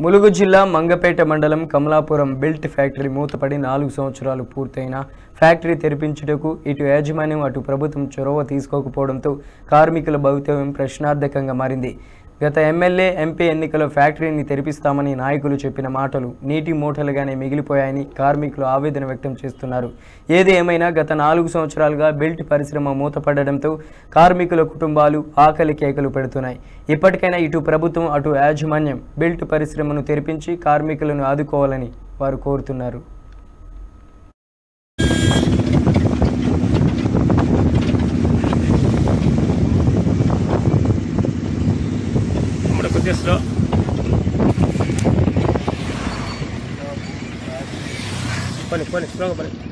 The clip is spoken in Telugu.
ములుగు జిల్లా మంగపేట మండలం కమలాపురం బెల్ట్ ఫ్యాక్టరీ మూతపడి నాలుగు సంవత్సరాలు పూర్తయిన ఫ్యాక్టరీ తెరిపించుటకు ఇటు యాజమాన్యం అటు ప్రభుత్వం చొరవ తీసుకోకపోవడంతో కార్మికుల భవితవ్యం ప్రశ్నార్థకంగా మారింది. గత ఎమ్మెల్యే ఎంపీ ఎన్నికల ఫ్యాక్టరీని తెరిపిస్తామని నాయకులు చెప్పిన మాటలు నీటి మూటలుగానే మిగిలిపోయాయని కార్మికులు ఆవేదన వ్యక్తం చేస్తున్నారు. ఏది ఏమైనా గత నాలుగు సంవత్సరాలుగా బెల్ట్ పరిశ్రమ మూతపడడంతో కార్మికుల కుటుంబాలు ఆకలి కేకలు పెడుతున్నాయి. ఇప్పటికైనా ఇటు ప్రభుత్వం అటు యాజమాన్యం బెల్ట్ పరిశ్రమను తెరిపించి కార్మికులను ఆదుకోవాలని వారు కోరుతున్నారు. gracias, Flo. ¿Cuál es?